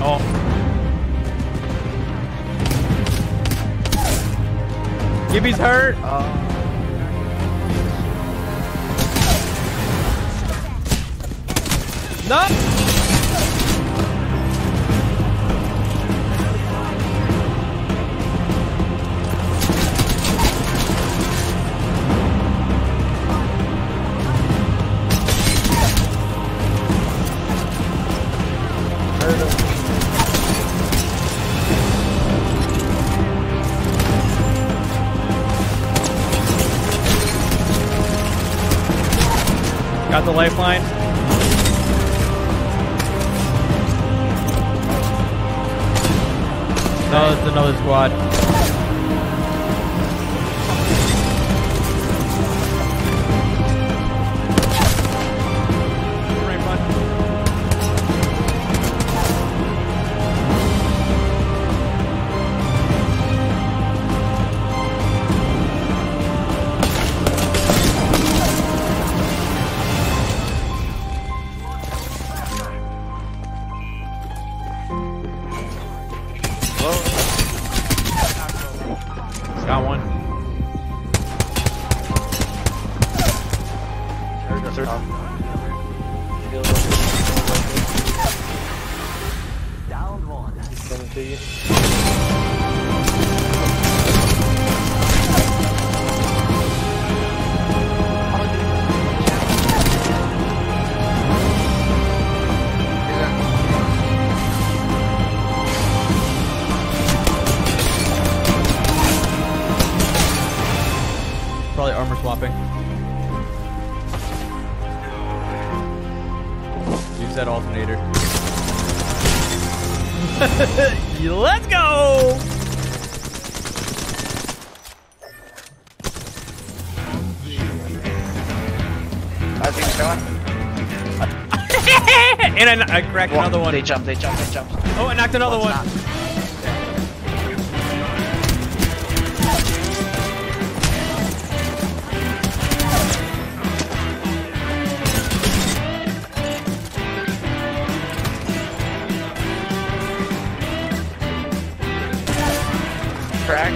Oh. Gibby's hurt. Oh. No! The lifeline. No, it's another squad. Got one. coming to you. Armor swapping. Use that alternator. Let's go! I think so. and I, I cracked another one. They jump, they jump, they jump. Oh, I knocked another one. One's Crack.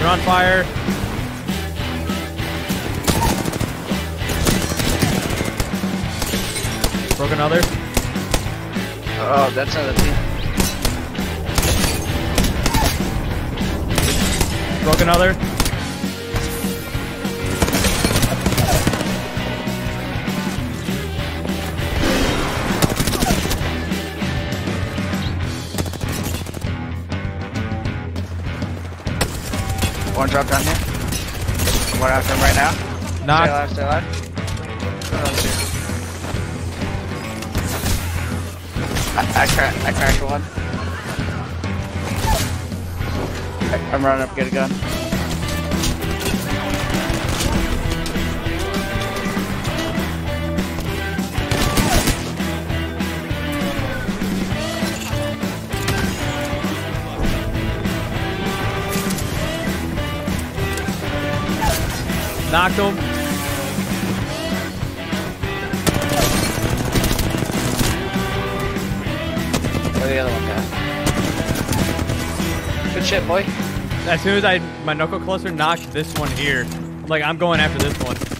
You're on fire. Broke another. Oh, that's another team. Broke another. One drop down here. One after him right now. Stay Knocked. alive, stay alive. Another two. I, I, crack, I cracked one. I'm running up, get a gun. Knocked him. Where the other one go? Shit, boy. As soon as I my knuckle cluster knocked this one here, I'm like I'm going after this one.